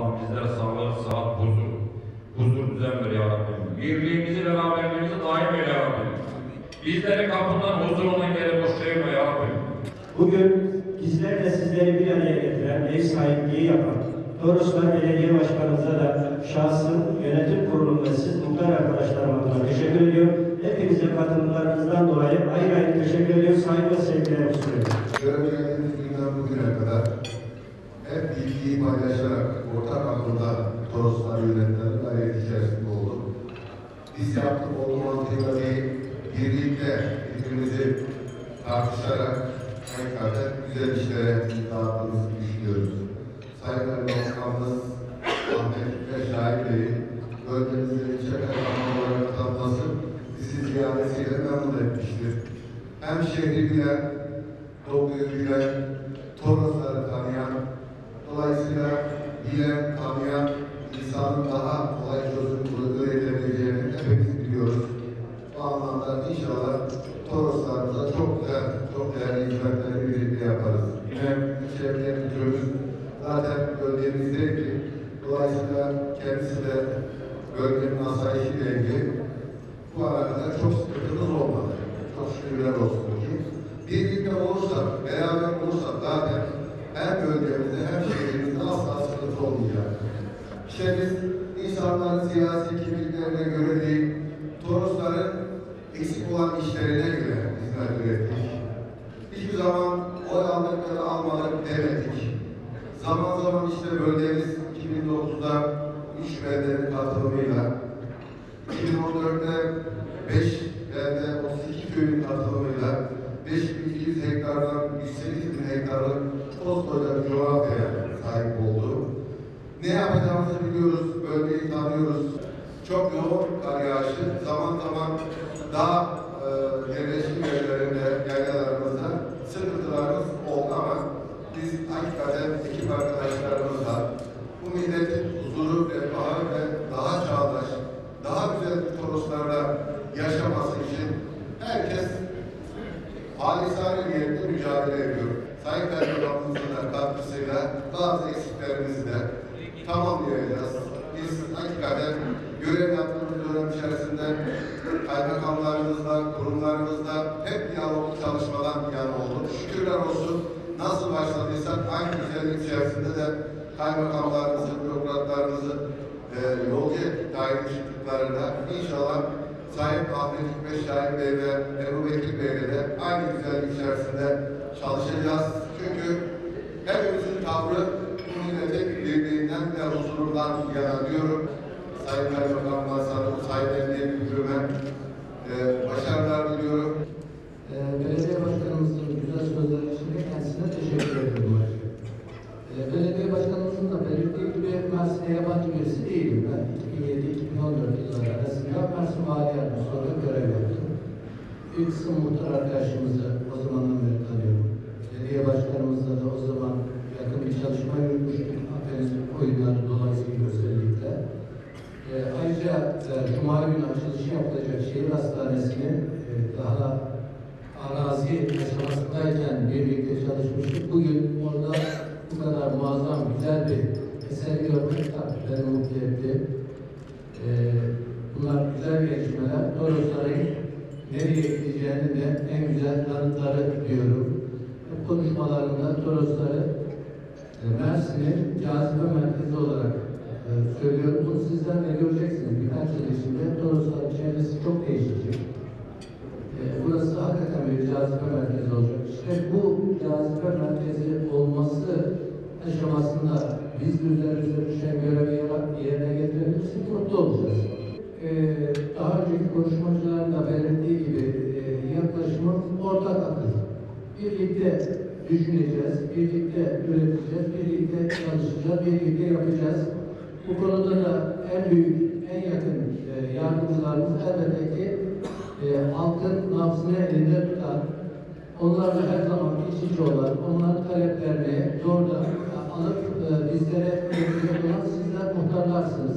Allah'ım bizlere sağlık, sıhhat, huzur. Huzur düzen ver ya Rabbim. Birliğimizi, beraberliğimizi daim eyle ya Rabbim. Bizleri kapından, huzurundan geri boş çevirme ya Rabbim. Bugün bizlerle sizleri bir araya getiren, ev sahipliği yapan Toroslar Belediye Başkanımıza da şahsım, yönetim kurulum siz muhtar arkadaşlarım adına teşekkür ediyorum. Hepinize katılımlarınızdan dolayı ayrı ayrı teşekkür ediyorum. Saygı ve sevgilerimi sunuyorum. Görev geldiğimiz günden bugüne kadar hep bilgiyi paylaşarak ortak akılda Toroslar yönetmenleri gayret içerisinde olduk. Biz yaptık o değil, birlikte birbirimizi tartışarak hakikaten güzel işlere imza attığımızı düşünüyoruz. Sayın Başkanımız Ahmet ve Şahin Bey'in bölgemizde ilçe kaymakamı olarak bizi ziyaretiyle memnun etmiştir. Hem şehri bilen, Doğu'yu bilen, Torosları tanıyan, dolayısıyla bilen, tanıyan insanın daha kolay çözüm üretebileceğini hepimiz biliyoruz. Bu anlamda inşallah Toroslarımıza çok güzel, çok değerli hizmetleri birlikte yaparız. Yine ilçe müdürümüz zaten bölgemizdeydi. Dolayısıyla kendisi de bölgenin asayişiyle ilgili bu ana kadar çok sıkıntımız olmadı. Çok şükürler olsun ki. Birlikte olursak, beraber olursak zaten hem bölgemizde hem şehrimizde asla sıkıntı olmayacak. İşte biz insanların siyasi kimliklerine göre değil, Torosların eksik olan işlerine göre hizmet ürettik. Hiçbir zaman oy aldık almadık demedik. Zaman zaman işte bölgemiz 2009'da 3 beldenin katılımıyla 2014'te 5 belde 32 köyün katılımıyla 5200 hektardan 108 bin hektarlık koskoca bir coğrafyaya sahip oldu. Ne yapacağımızı biliyoruz, bölgeyi tanıyoruz. Çok yoğun kar yağışı, zaman zaman daha e, yerleşim yerlerinde, yaylalarımızda sıkıntılarımız oldu ama biz hakikaten ekip arkadaşlarımızla bu milletin huzuru, refahı ve daha çağdaş, daha güzel Toroslarda yaşaması için herkes halisane niyetle mücadele ediyor. Sayın Kaymakamımızın da katkısıyla bazı eksiklerimizi de tamamlayacağız. Biz hakikaten görev yaptığımız dönem içerisinde kaymakamlarımızla, kurumlarımızla hep diyaloglu çalışmadan yana olduk. Şükürler olsun nasıl başladıysak aynı güzellik içerisinde de kaymakamlarımızı, bürokratlarımızı e, yolcu daire çıktıklarında inşallah Sayın Ahmet Hikmet Şahin Bey ve Ebu Bekir Bey'le de aynı güzellik içerisinde çalışacağız. Çünkü hepimizin tavrı ve huzurundan yana diyorum. Sayın Kaymakamıma, Sayın Emniyet Müdürü'me e, başarılar diliyorum. Ee, belediye başkanımızın güzel sözleri için kendisine teşekkür ediyorum. Ee, belediye başkanımızın da belirttiği gibi Mersin'e yabancı birisi değilim ben. 2007-2014 yılları arasında Mersin Vali Yardımcısı olarak görev yaptım. İlk kısım muhtar arkadaşımızı o zamandan beri tanıyorum. Belediye başkanımızla da o zaman yakın bir çalışma yürütmüştük. Akdeniz oyunları dolayısıyla özellikle. Ee, ayrıca e, Cuma günü açılışı yapılacak şehir hastanesinin e, daha arazi aşamasındayken birlikte çalışmıştık. Bugün orada bu kadar muazzam, güzel bir eser görmek tabii beni mutlu etti. Bunlar güzel gelişmeler. Torosların nereye gideceğinin de en güzel tanıtları diyorum. Bu konuşmalarında Torosları e, Mersin'in cazibe merkezi olarak söylüyorum. Sizler de göreceksiniz. Birkaç yıl içinde Torosların çevresi çok değişecek. E, burası hakikaten bir cazibe merkezi olacak. İşte bu cazibe merkezi olması aşamasında biz üzerimize düşen görevi yerine getirebilirsek mutlu olacağız. E, daha önceki konuşmacıların da belirttiği gibi e, yaklaşımımız ortak akıl. Birlikte düşüneceğiz, birlikte üreteceğiz, birlikte çalışacağız, birlikte yapacağız. Bu konuda da en büyük, en yakın e, yardımcılarımız elbette ki e, halkın nabzını elinde tutan, onlarla her zaman iç içe olan, onların taleplerini doğrudan alıp e, bizlere olan sizler muhtarlarsınız.